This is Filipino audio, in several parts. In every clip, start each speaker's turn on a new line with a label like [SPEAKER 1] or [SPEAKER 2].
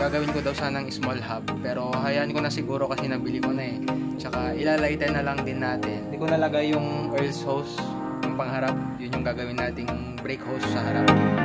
[SPEAKER 1] gagawin ko daw sanang small hub. Pero hayaan ko na siguro kasi nabili ko na eh. Tsaka ilalighten na lang din natin. Hindi ko nalagay yung oils hose, yung pangharap. Yun yung gagawin nating brake hose sa harap.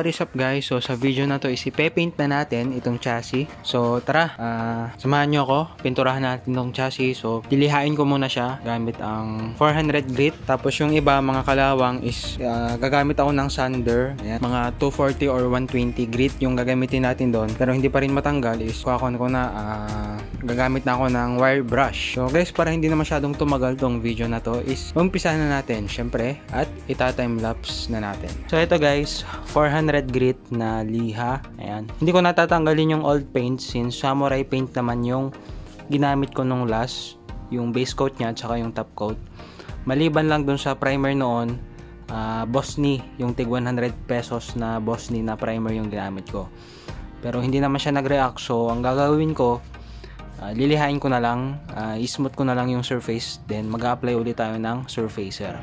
[SPEAKER 1] What is up guys? So sa video na to is ipe-paint na natin itong chassis. So tara, ah, samahan nyo ako, pinturahan natin itong chassis. So lilihain ko muna siya gamit ang 400 grit. Tapos yung iba mga kalawang is ah, gagamit ako ng sander. Ayan, mga 240 or 120 grit yung gagamitin natin doon. Pero hindi pa rin matanggal is kuha ko na ah, gagamit na ako ng wire brush. So guys, para hindi na masyadong tumagal tong video na to is umpisahan na natin syempre at ita-time lapse na natin. So ito guys, 400 grit na liha. Ayan. Hindi ko natatanggalin yung old paint since samurai paint naman yung ginamit ko nung last. Yung base coat niya tsaka yung top coat. Maliban lang dun sa primer noon, uh, Bosni, yung tig 100 pesos na Bosni na primer yung ginamit ko. Pero hindi naman siya nag-react so ang gagawin ko uh, lilihain ko na lang, uh, ismooth ko na lang yung surface then mag-apply ulit tayo ng surfacer.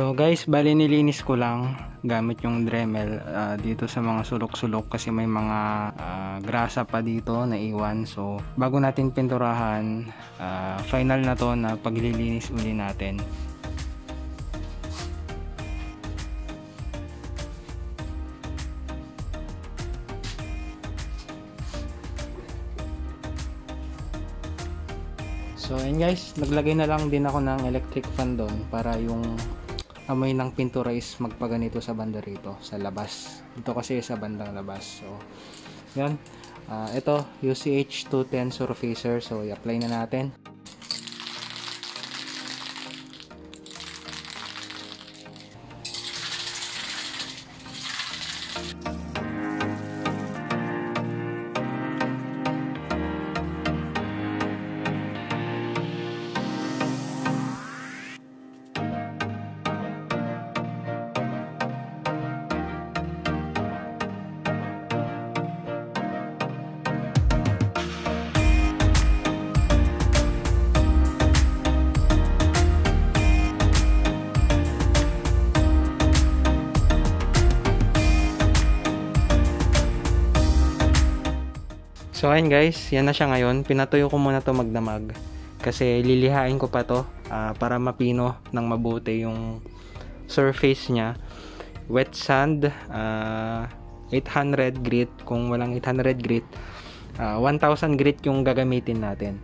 [SPEAKER 1] So guys, bali nilinis ko lang gamit yung Dremel uh, dito sa mga sulok-sulok kasi may mga uh, grasa pa dito na iwan. So bago natin pinturahan, uh, final na to na paglilinis uli natin. So and guys, naglagay na lang din ako ng electric fan doon para yung amoy ng pintura is magpaganito sa banda rito sa labas. Dito kasi sa bandang labas so yan uh, ito UCH 210 surfacer so i-apply na natin So ayun guys, yan na siya ngayon. Pinatuyo ko muna to magdamag. Kasi lilihain ko pa to uh, para mapino ng mabuti yung surface niya. Wet sand, uh, ah, 800 grit. Kung walang 800 grit, uh, ah, 1000 grit yung gagamitin natin.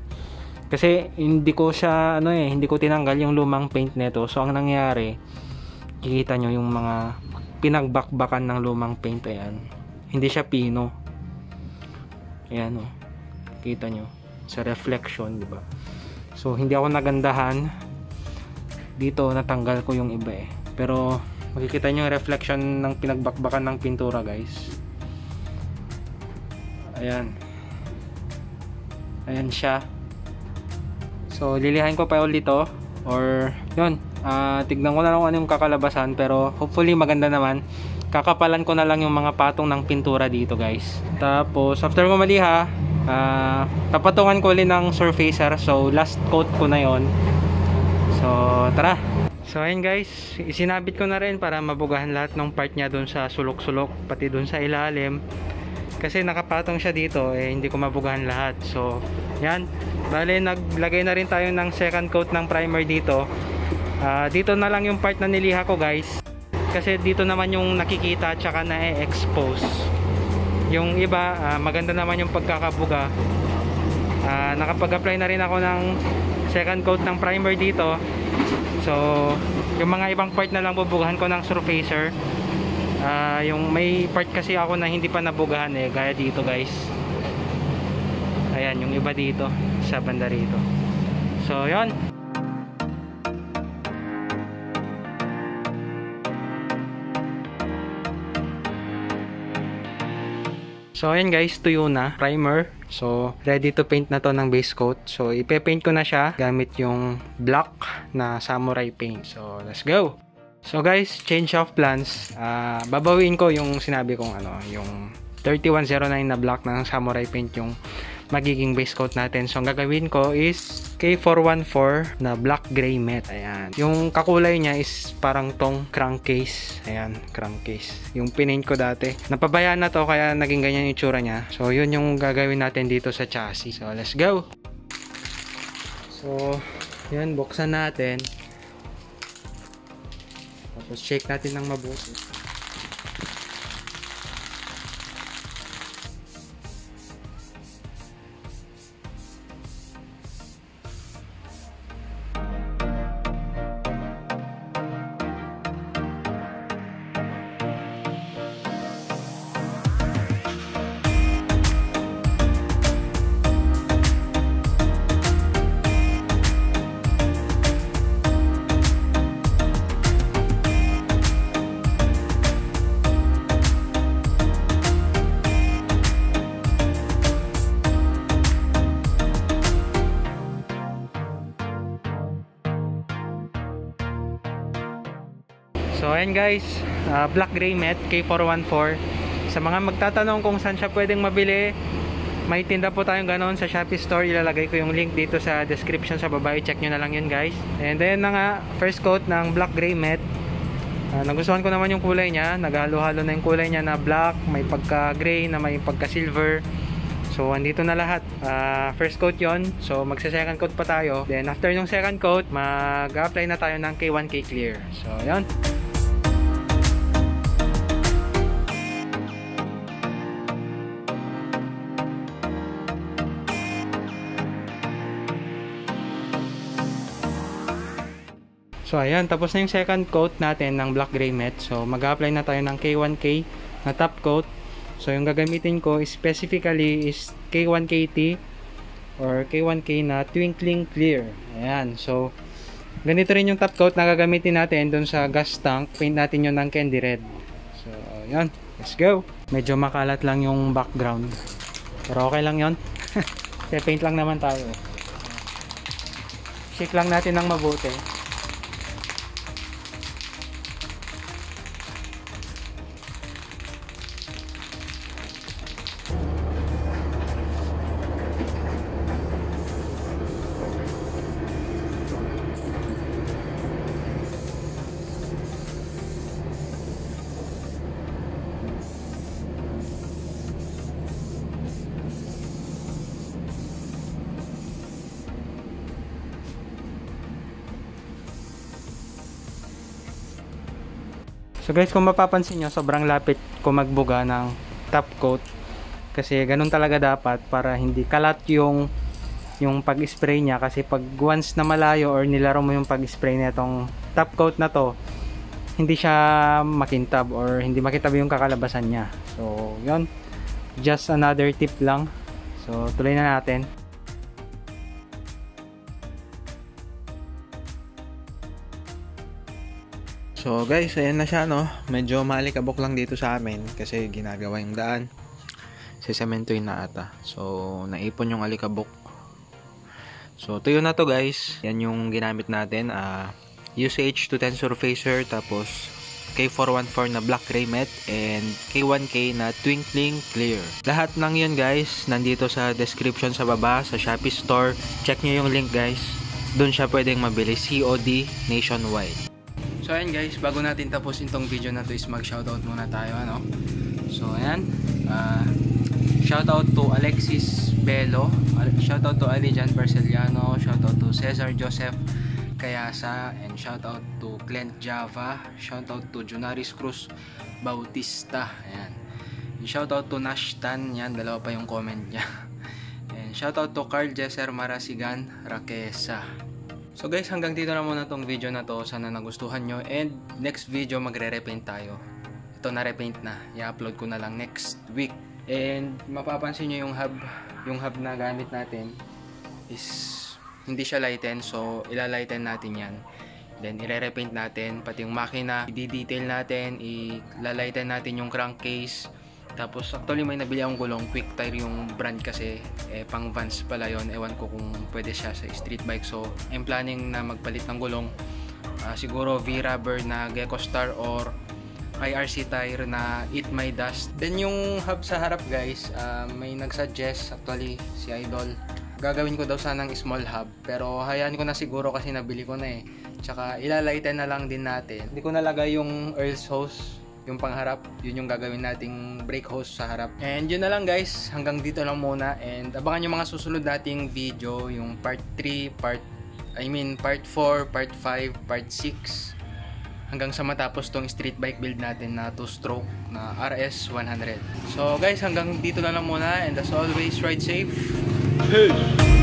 [SPEAKER 1] Kasi hindi ko siya ano eh, hindi ko tinanggal yung lumang paint nito. So ang nangyari, kikita nyo yung mga pinagbakbakan ng lumang paint ayan. Hindi siya pino Ayan o. Kita nyo. Sa reflection, di ba? So, hindi ako nagandahan. Dito, natanggal ko yung iba eh. Pero, makikita nyo yung reflection ng pinagbakbakan ng pintura, guys. Ayan. Ayan siya. So, lilihain ko pa ulit to. Or, yun. Uh, tignan ko na lang kung ano yung kakalabasan. Pero, hopefully, maganda naman kakapalan ko na lang yung mga patong ng pintura dito guys. Tapos after ko maliha uh, tapatungan ko ulit ng surfacer. So last coat ko na yon. So tara. So ayun guys. Isinabit ko na rin para mabugahan lahat ng part niya dun sa sulok-sulok pati dun sa ilalim. Kasi nakapatong siya dito eh hindi ko mabugahan lahat. So yan. Bale naglagay na rin tayo ng second coat ng primer dito. Uh, dito na lang yung part na niliha ko guys kasi dito naman yung nakikita tsaka na-expose yung iba uh, maganda naman yung pagkakabuga uh, nakapag-apply na rin ako ng second coat ng primer dito So, yung mga ibang part na lang bubugahan ko ng surfacer. Ah, yung may part kasi ako na hindi pa nabugahan eh, gaya dito guys. Ayan, yung iba dito sa banda rito. So, yon. So, ayan guys, tuyo na. Primer. So, ready to paint na to ng base coat. So, ipe-paint ko na siya gamit yung black na samurai paint. So, let's go! So, guys, change of plans. Ah, babawiin ko yung sinabi kong ano, yung 3109 na black ng samurai paint yung magiging base coat natin. So, ang gagawin ko is K414 na black gray matte. Ayan. Yung kakulay niya is parang tong crankcase. Ayan, crankcase. Yung pinaint ko dati. Napabayaan na to kaya naging ganyan yung tsura niya. So, yun yung gagawin natin dito sa chassis. So, let's go! So, yun, buksan natin. Tapos, shake natin ng mabuti. So ayan guys, ah, black gray matte K414. Sa mga magtatanong kung saan siya pwedeng mabili, may tinda po tayong ganon sa Shopee Store. Ilalagay ko yung link dito sa description sa baba. I-check nyo na lang yun guys. And then na nga, first coat ng black gray matte. Ah, nagustuhan ko naman yung kulay niya. Naghalo-halo na yung kulay niya na black, may pagka-gray, na may pagka-silver. So, andito na lahat. Ah, first coat yon So, magsa-second coat pa tayo. Then, after yung second coat, mag-apply na tayo ng K1K Clear. So, yon So ayan, tapos na yung second coat natin ng black gray matte. So mag-apply na tayo ng K1K na top coat. So yung gagamitin ko specifically is K1KT or K1K na twinkling clear. Ayan, so ganito rin yung top coat na gagamitin natin dun sa gas tank. Paint natin yun ng candy red. So ayan, let's go. Medyo makalat lang yung background. Pero okay lang yon. Kasi paint lang naman tayo. Shake lang natin ng mabuti. So guys, kung mapapansin nyo, sobrang lapit ko magbuga ng top coat. Kasi ganun talaga dapat para hindi kalat yung yung pag-spray niya kasi pag once na malayo or nilaro mo yung pag-spray nitong top coat na to, hindi siya makintab or hindi makintab yung kakalabasan niya. So, yun. Just another tip lang. So, tuloy na natin. So guys, ayan na siya no. Medyo malikabok lang dito sa amin kasi ginagawa yung daan. Sisementoy na ata. So naipon yung alikabok. So tuyo na to guys. Yan yung ginamit natin. Uh, UCH 210 Surfacer tapos K414 na black gray matte and K1K na twinkling clear. Lahat ng yun guys, nandito sa description sa baba sa Shopee store. Check nyo yung link guys. Doon siya pwedeng mabili COD nationwide. So ayan guys, bago natin tapusin tong video na to is mag-shoutout muna tayo ano. So ayan, uh, shoutout to Alexis Belo, shoutout to Alijan Barceliano, shoutout to Cesar Joseph Kayasa, and shoutout to Clint Java, shoutout to Junaris Cruz Bautista. Ayan. Shoutout to Nashtan, yan, dalawa pa yung comment niya. And shoutout to Carl Jesser Marasigan Raquesa. So guys, hanggang dito na muna tong video na to. Sana nagustuhan nyo. And next video, magre-repaint tayo. Ito na repaint na. I-upload ko na lang next week. And mapapansin nyo yung hub, yung hub na gamit natin is hindi siya lighten. So, ilalighten natin yan. Then, ire-repaint natin. Pati yung makina, i-detail natin. I-lalighten natin yung crankcase. Tapos, actually may nabili akong gulong. Quick tire yung brand kasi. Eh, pang Vans pala yon Ewan ko kung pwede siya sa street bike. So, I'm planning na magpalit ng gulong. Ah, siguro V-rubber na Gecko Star or IRC tire na Eat My Dust. Then yung hub sa harap guys, ah, may nagsuggest actually si Idol. Gagawin ko daw sanang small hub pero hayaan ko na siguro kasi nabili ko na eh. Tsaka ilalighten na lang din natin. Hindi ko nalagay yung Earl's hose yung pangharap, yun yung gagawin nating brake hose sa harap. And yun na lang guys, hanggang dito lang muna and abangan yung mga susunod nating video, yung part 3, part I mean part 4, part 5, part 6 hanggang sa matapos tong street bike build natin na 2 stroke na RS 100. So guys, hanggang dito na lang muna and as always, ride safe. Peace!